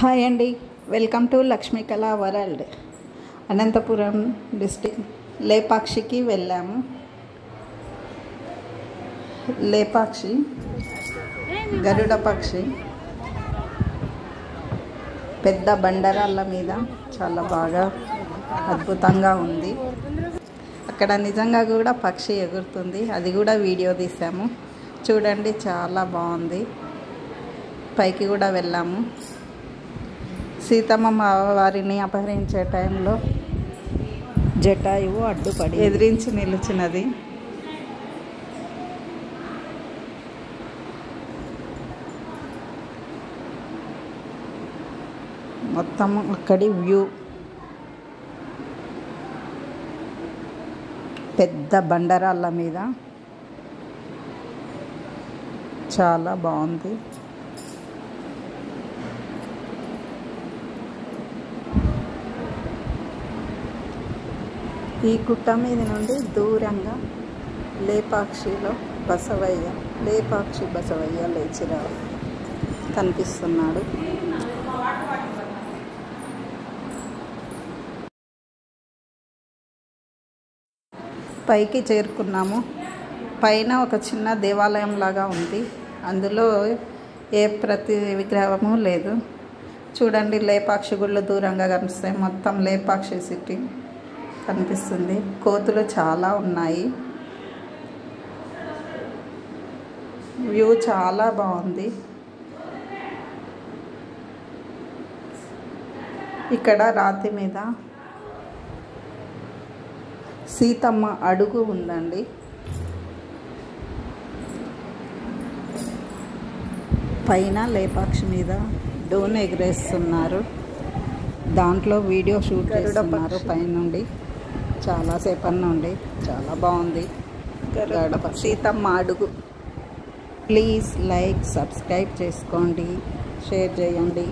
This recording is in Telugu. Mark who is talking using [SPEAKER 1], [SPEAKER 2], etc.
[SPEAKER 1] హాయ్ అండి. వెల్కమ్ టు లక్ష్మీ కళా వరల్డ్. అనంతపురం డిస్టిక్ లేపాక్షికి వెళ్ళాము. లేపాక్షి గరుడ పక్షి పెద్ద బండరాళ్ళ మీద చాలా బాగా అద్భుతంగా ఉంది. అక్కడ నిజంగా కూడా పక్షి ఎగురుతుంది. అది కూడా వీడియో తీసాము. చూడండి చాలా బాగుంది. పైకి కూడా వెళ్ళాము. సీతమ్మ వారిని అపహరించే టైంలో జటాయువు అడ్డుపడి ఎదిరించి నిలిచినది. మొత్తం అక్కడి వ్యూ. పెద్ద బండరాళ్ళ మీద. చాలా బాగుంది. ఈ గుట్ట మీద నుండి దూరంగా లేపాక్షిలో బసవయ్య లేపాక్షి బసవయ్య లేచిరా కనిపిస్తున్నాడు. పైకి చేరుకున్నాము. పైన ఒక చిన్న దేవాలయం లాగా ఉంది. అందులో ఏ ప్రతి విగ్రహము లేదు. చూడండి లేపాక్షి గుళ్ళు దూరంగా కనిపిస్తాయి. మొత్తం లేపాక్షి సిటీ కనిపిస్తుంది. కోతులు చాలా ఉన్నాయి. వ్యూ చాలా బాగుంది. ఇక్కడ రాతి మీద సీతమ్మ అడుగు ఉందండి. పైన లేపాక్షి మీద డోన్ ఎగరేస్తున్నారు. దాంట్లో వీడియో షూట్ చేస్తున్నారు పైనుండి. చాలాసేపటి నుండి చాలా బాగుంది. గడప సీతమ్మ అడుగు. ప్లీజ్ లైక్ సబ్స్క్రైబ్ చేసుకోండి. షేర్ చేయండి.